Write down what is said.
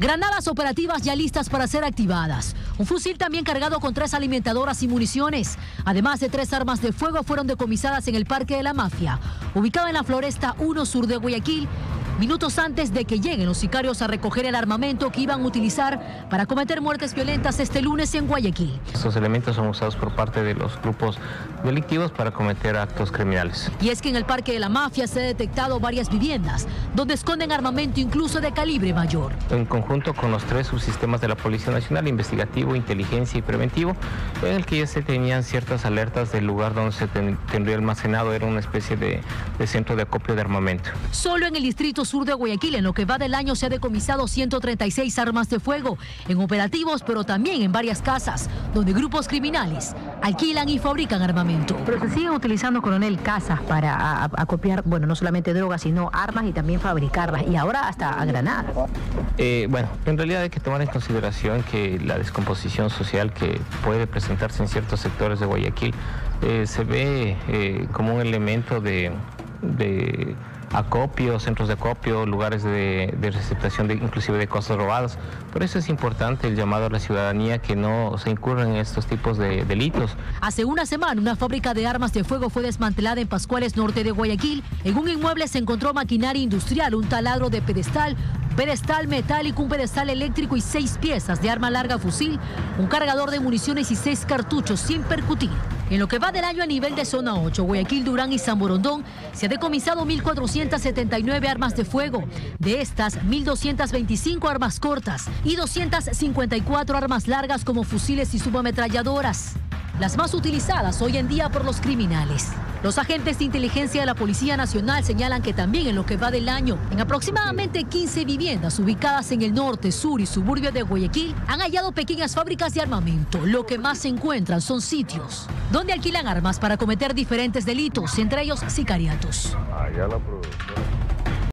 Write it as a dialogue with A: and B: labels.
A: Granadas operativas ya listas para ser activadas. Un fusil también cargado con tres alimentadoras y municiones. Además de tres armas de fuego fueron decomisadas en el Parque de la Mafia, ubicado en la Floresta 1 sur de Guayaquil, minutos antes de que lleguen los sicarios a recoger el armamento que iban a utilizar para cometer muertes violentas este lunes en Guayaquil.
B: Estos elementos son usados por parte de los grupos delictivos para cometer actos criminales.
A: Y es que en el Parque de la Mafia se han detectado varias viviendas donde esconden armamento incluso de calibre mayor.
B: En conjunto con los tres subsistemas de la Policía Nacional, investigativo, inteligencia y preventivo, en el que ya se tenían ciertas alertas del lugar donde se tendría almacenado, era una especie de, de centro de acopio de armamento.
A: Solo en el distrito sur de Guayaquil. En lo que va del año se ha decomisado 136 armas de fuego en operativos, pero también en varias casas, donde grupos criminales alquilan y fabrican armamento.
C: Pero se siguen utilizando, coronel, casas para acopiar, bueno, no solamente drogas, sino armas y también fabricarlas, y ahora hasta a granadas.
B: Eh, bueno, en realidad hay que tomar en consideración que la descomposición social que puede presentarse en ciertos sectores de Guayaquil eh, se ve eh, como un elemento de acopio, centros de acopio, lugares de, receptación de, inclusive de cosas robadas. Por eso es importante el llamado a la ciudadanía que no se incurran en estos tipos de delitos.
A: Hace una semana una fábrica de armas de fuego fue desmantelada en Pascuales Norte de Guayaquil. En un inmueble se encontró maquinaria industrial, un taladro de pedestal, pedestal metálico, un pedestal eléctrico y seis piezas de arma larga fusil, un cargador de municiones y seis cartuchos sin percutir. En lo que va del año a nivel de zona 8, Guayaquil, Durán y San Borondón, se ha decomisado 1.479 armas de fuego. De estas, 1.225 armas cortas y 254 armas largas como fusiles y subametralladoras las más utilizadas hoy en día por los criminales. Los agentes de inteligencia de la Policía Nacional señalan que también en lo que va del año, en aproximadamente 15 viviendas ubicadas en el norte, sur y suburbio de Guayaquil, han hallado pequeñas fábricas de armamento. Lo que más se encuentran son sitios donde alquilan armas para cometer diferentes delitos, entre ellos sicariatos.